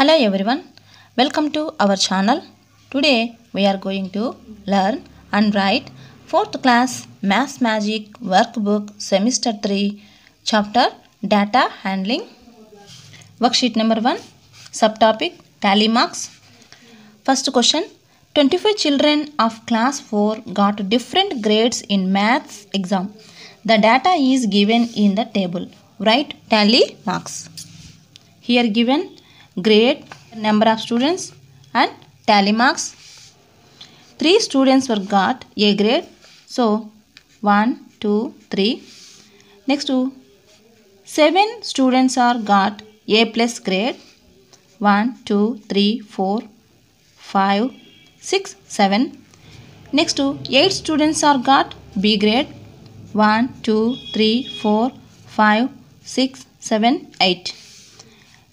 Hello everyone, welcome to our channel. Today we are going to learn and write 4th class Maths Magic Workbook Semester 3 Chapter Data Handling. Worksheet number 1 Subtopic Tally Marks. First question 25 children of class 4 got different grades in maths exam. The data is given in the table. Write tally marks. Here given grade, number of students and tally marks. Three students were got A grade. So 1, 2, 3. Next to 7 students are got A plus grade. 1, 2, 3, 4, 5, 6, 7. Next to 8 students are got B grade. 1, 2, 3, 4, 5, 6, 7, 8.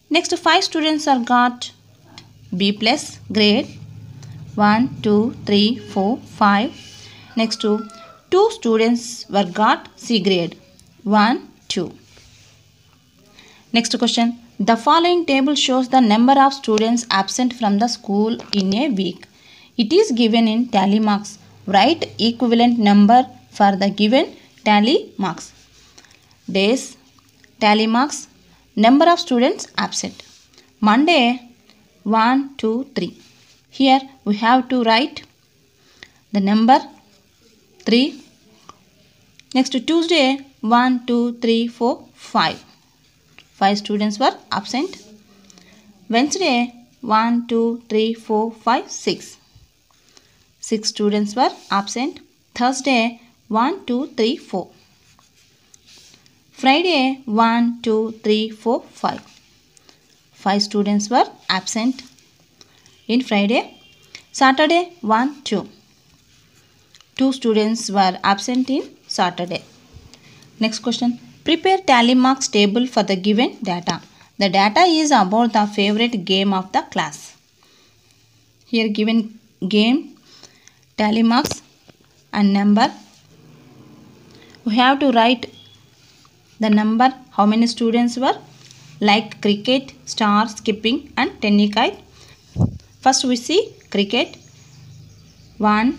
Next, five students are got B plus grade 1, 2, 3, 4, 5. Next, to two students were got C grade 1, 2. Next question. The following table shows the number of students absent from the school in a week. It is given in tally marks. Write equivalent number for the given tally marks. Days, tally marks, number of students absent. Monday 1, 2, 3. Here we have to write the number 3. Next to Tuesday 1, 2, 3, 4, 5. 5 students were absent. Wednesday 1, 2, 3, 4, 5, 6. 6 students were absent. Thursday 1, 2, 3, 4. Friday 1, 2, 3, 4, 5. 5 students were absent in Friday. Saturday 1, 2. 2 students were absent in Saturday. Next question. Prepare tally marks table for the given data. The data is about the favorite game of the class. Here given game, tally marks and number. We have to write the number how many students were like cricket, star, skipping and tennikoit. First we see cricket 1,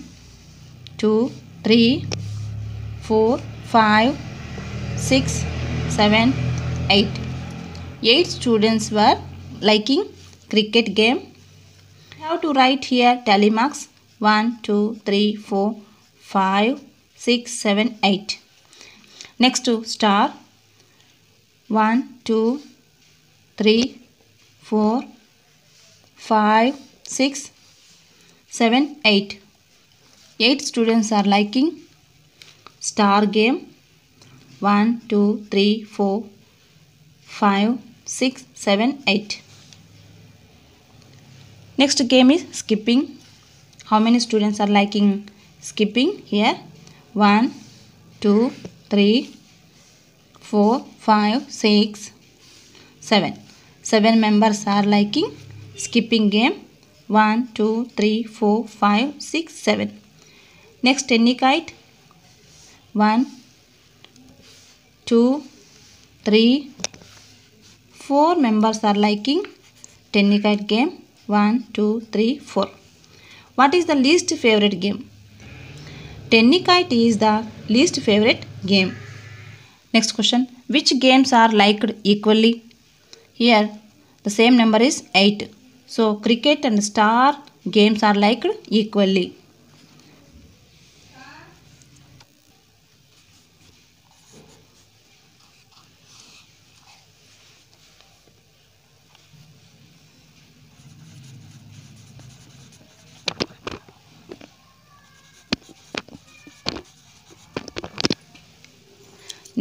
2, 3, 4, 5, 6, 7, 8. 8 students were liking cricket game. How to write here tally marks 1, 2, 3, 4, 5, 6, 7, 8. Next to star 1, 2, 3, 4, 5, 6, 7, 8. 8 students are liking star game 1, 2, 3, 4, 5, 6, 7, 8. Next game is skipping. How many students are liking skipping? Here 1, 2, 3, 4, 5, 6, 7. 7 members are liking skipping game. 1, 2, 3, 4, 5, 6, 7. Next tennikoit. 1, 2, 3, 4 members are liking tennikoit game. 1, 2, 3, 4. What is the least favorite game? Tennikoit is the least favorite game. Next question. Which games are liked equally? Here the same number is 8. So cricket and star games are liked equally.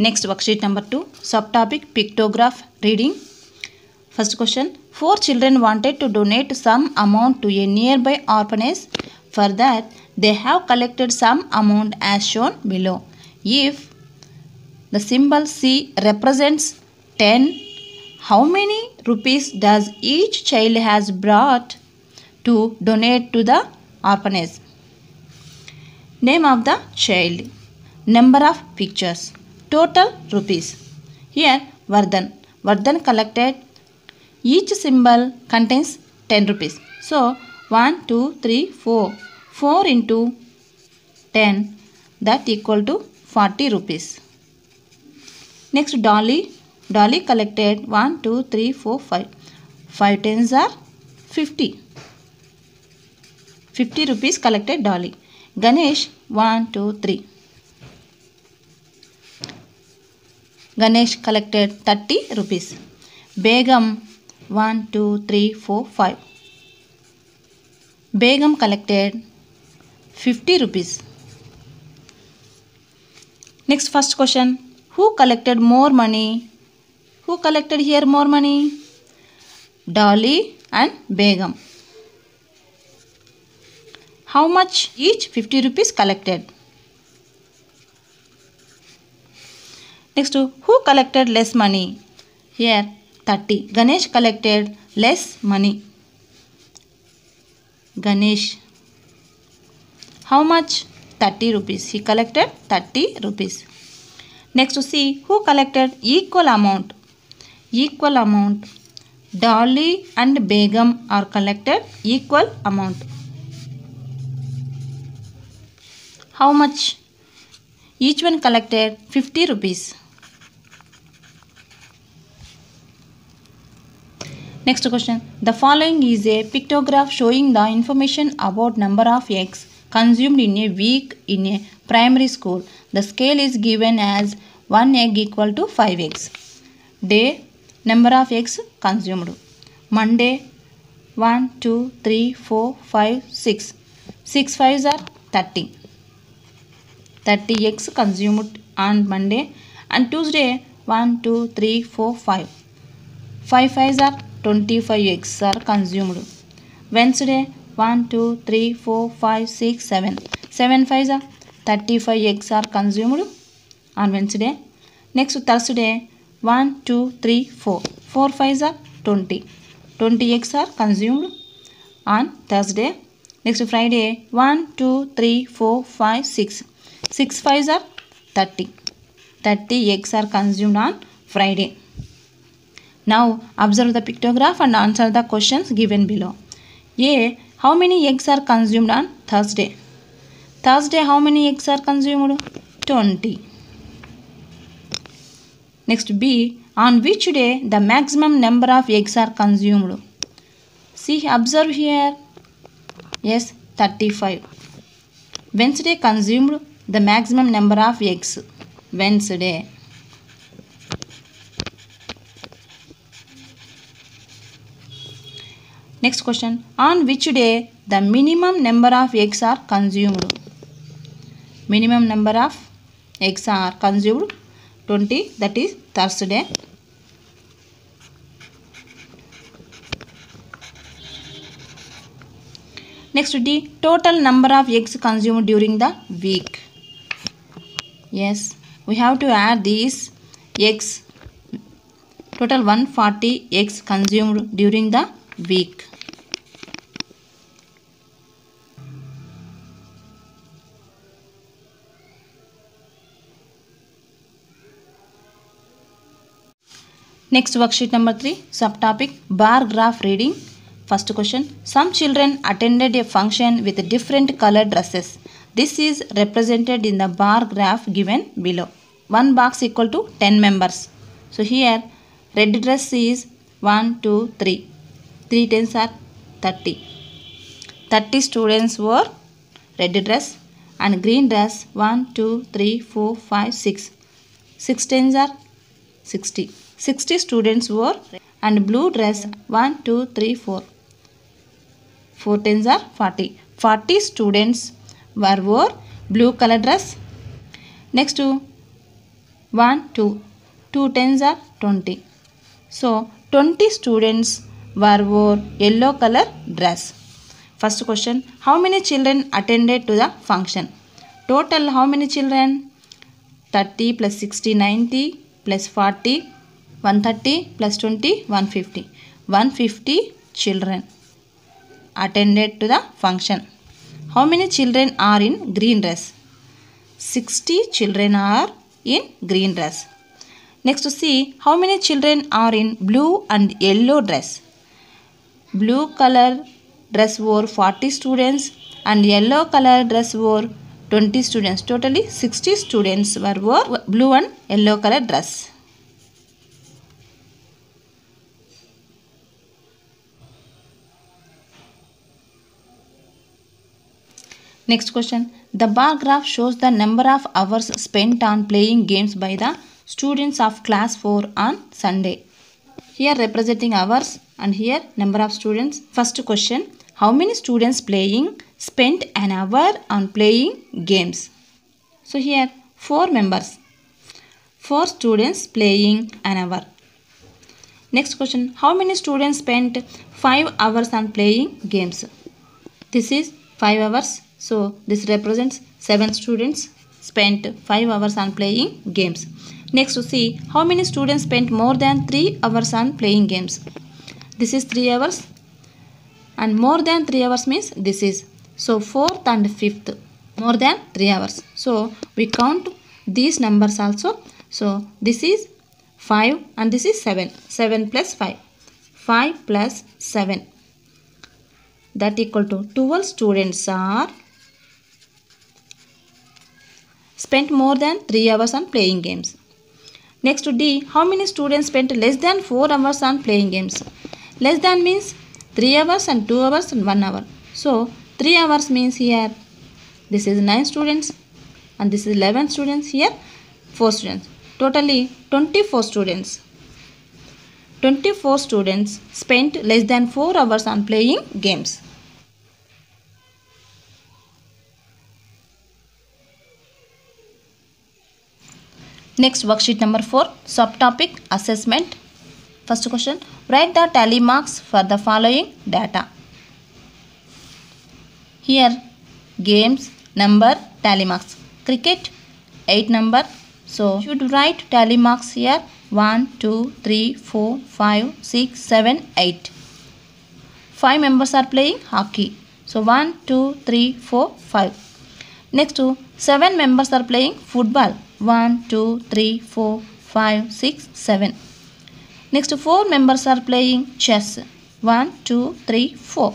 Next worksheet number 2 subtopic pictograph reading First question Four children wanted to donate some amount to a nearby orphanage. For that, they have collected some amount as shown below. If the symbol C represents 10, how many rupees does each child has brought to donate to the orphanage? Name of the child. Number of pictures. Total rupees. Here Vardhan. Vardhan collected. Each symbol contains 10 rupees. So 1 2 3 4 4 into 10 that equal to 40 rupees. Next dolly. Dolly collected 1 2 3 4 5 5 tens are 50 50 rupees collected dolly. Ganesh 1 2 3 ganesh collected 30 rupees. Begum 1 2 3 4 5 begum collected 50 rupees. Next first question. Who collected more money? Who collected here more money? Dolly and begum. How much each 50 rupees collected next to who collected less money? Here 30 ganesh collected less money. Ganesh. How much? 30 rupees. He collected 30 rupees. Next to see who collected equal amount? Equal amount. Dolly and begum are collected equal amount. How much? Each one collected 50 rupees next question. The following is a pictograph showing the information about number of eggs consumed in a week in a primary school. The scale is given as 1 egg equal to 5 eggs day number of eggs consumed. Monday 1 2 3 4 5 6 6 5s are 30 30 eggs consumed on Monday. And Tuesday 1, 2, 3, 4, 5. 5 5s are 25 eggs are consumed. Wednesday 1, 2, 3, 4, 5, 6, 7. 7 5s are 35 eggs are consumed on Wednesday. Next Thursday 1, 2, 3, 4. 4 5s are 20. 20 eggs are consumed on Thursday. Next Friday 1, 2, 3, 4, 5, 6. 6 5s are 30. 30 eggs are consumed on Friday. Now observe the pictograph and answer the questions given below. A. How many eggs are consumed on Thursday? Thursday how many eggs are consumed? 20. Next B. On which day the maximum number of eggs are consumed? See observe here. Yes 35. Wednesday consumed the maximum number of eggs Wednesday. Next question. On which day the minimum number of eggs are consumed? Minimum number of eggs are consumed 20 that is Thursday. Next D. Total number of eggs consumed during the week. Yes, we have to add these eggs. Total 140 eggs consumed during the week. Next worksheet number 3 subtopic bar graph reading First question Some children attended a function with different colored dresses. This is represented in the bar graph given below. One box equal to 10 members. So here red dress is 1, 2, 3. 3 tens are 30. 30 students wore red dress and green dress 1, 2, 3, 4, 5, 6. 6 tens are 60. 60 students wore and blue dress 1, 2, 3, 4. 4 tens are 40. 40 students were wore blue color dress. Next to 1, 2. 2 tens are 20. So 20 students were wore yellow color dress. First question How many children attended to the function? Total how many children? 30 plus 60 90 plus 40 130 plus 20 150. 150 children attended to the function. How many children are in green dress? 60 children are in green dress. Next to see how many children are in blue and yellow dress. Blue color dress wore 40 students and yellow color dress wore 20 students. Totally 60 students were wore blue and yellow color dress. Next question. The bar graph shows the number of hours spent on playing games by the students of class 4 on Sunday. Here representing hours and here number of students. First question. How many students playing spent an hour on playing games? So here 4 members. 4 students playing an hour. Next question. How many students spent 5 hours on playing games? This is 5 hours. So this represents 7 students spent 5 hours on playing games. Next to see how many students spent more than 3 hours on playing games. This is 3 hours and more than 3 hours means this is. So 4th and 5th more than 3 hours. So we count these numbers also. So this is 5 and this is 7. 7 plus 5. 5 plus 7 that equal to 12 students are spent more than 3 hours on playing games. Next to D, how many students spent less than 4 hours on playing games? Less than means 3 hours and 2 hours and 1 hour. So 3 hours means here this is 9 students and this is 11 students here 4 students. Totally 24 students. 24 students spent less than 4 hours on playing games. Next worksheet number 4 subtopic assessment. First question write the tally marks for the following data. Here games number tally marks. Cricket 8 number. So should write tally marks here 1, 2, 3, 4, 5, 6, 7, 8. 5 members are playing hockey. So 1, 2, 3, 4, 5. Next to 7 members are playing football. 1, 2, 3, 4, 5, 6, 7. Next 4 members are playing chess. 1, 2, 3, 4.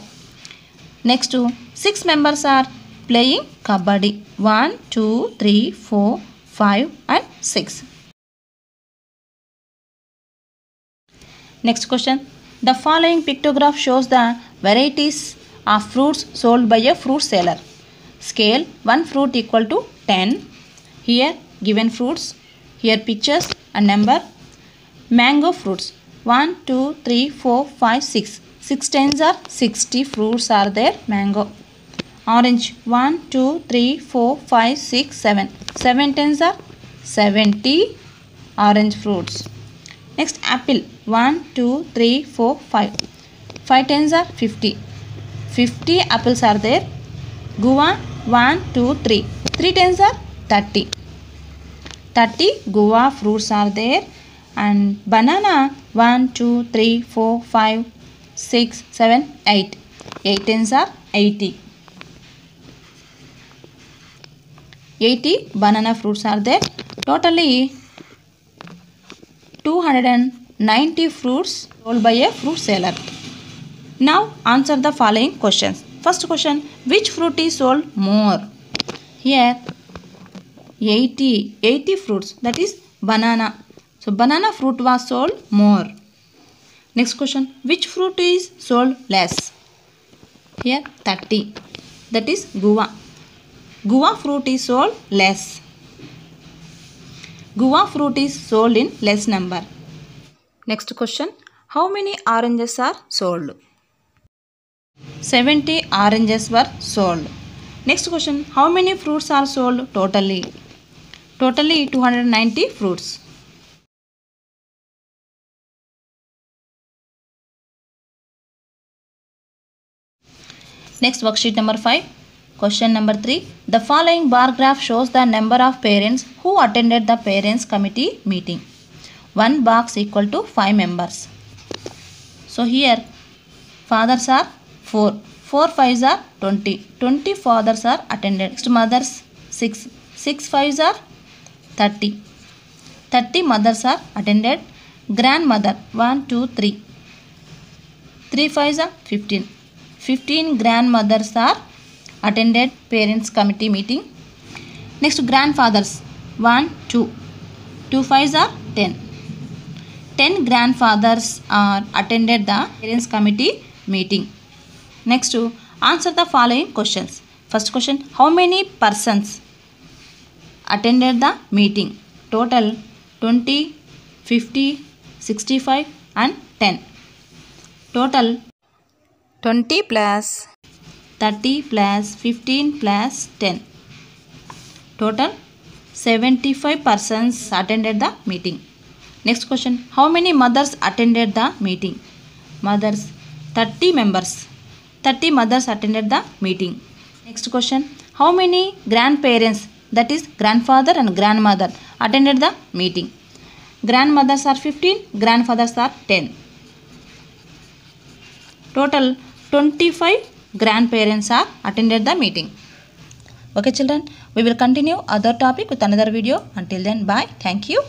Next 6 members are playing kabaddi. 1, 2, 3, 4, 5 and 6. Next question. The following pictograph shows the varieties of fruits sold by a fruit seller. Scale 1 fruit equal to 10. Here given fruits. Here pictures and number. Mango fruits 1, 2, 3, 4, 5, 6. 6 tens are 60 fruits are there. Mango. Orange 1, 2, 3, 4, 5, 6, 7. 7 tens are 70 orange fruits. Next apple 1, 2, 3, 4, 5. 5 tens are 50. 50 apples are there. Guava 1, 2, 3. 3 tens are 30. 30 guava fruits are there and banana 1, 2, 3, 4, 5, 6, 7, 8. 8 tens are 80. 80 banana fruits are there. Totally 290 fruits sold by a fruit seller. Now answer the following questions. First question Which fruit is sold more? Here 80 80 fruits that is banana. So banana fruit was sold more. Next question Which fruit is sold less? Here 30 that is guava. Guava fruit is sold less. Guava fruit is sold in less number. Next question How many oranges are sold? 70 oranges were sold. Next question How many fruits are sold totally? Totally 290 fruits. Next worksheet number 5. Question number 3. The following bar graph shows the number of parents who attended the parents committee meeting. One box equal to 5 members. So here fathers are 4. 4 5s are 20. 20 fathers are attended. Next mothers 6. 6 5s are 30. 30 mothers are attended grandmother 1 2 3 3 5s are 15 15 grandmothers are attended parents committee meeting next grandfathers 1 2 2 5s are 10 10 grandfathers are attended the parents committee meeting next to answer the following questions. First question how many persons attended the meeting? Total 20 50 65 and 10 total 20 plus 30 plus 15 plus 10 total 75 persons attended the meeting. Next question how many mothers attended the meeting? Mothers 30 members 30 mothers attended the meeting. Next question. How many grandparents that is grandfather and grandmother attended the meeting? Grandmothers are 15 grandfathers are 10 total 25 grandparents are attended the meeting. Okay children we will continue other topic with another video. Until then bye. Thank you